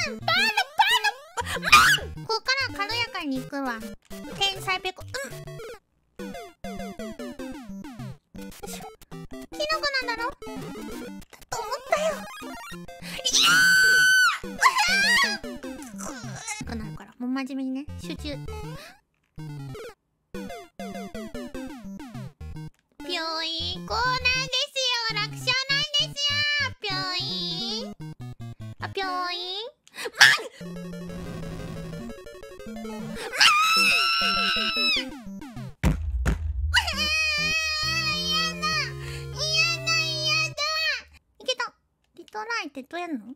ここから軽やかにいくわ天才ペコうんキノコなんだろと思ったよこなるからもう真面目にね集中ぴょいこうなんですよ楽勝なんですよぴょいあぴょいいリトライってどうやるの？